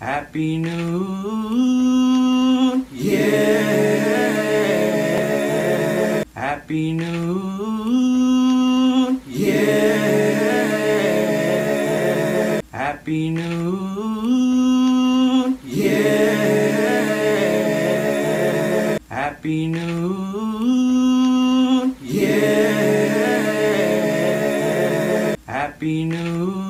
Happy Noon. Yeah. Happy Noon. Yeah. Happy Noon. Yeah. Happy Noon. Yeah. Happy Noon.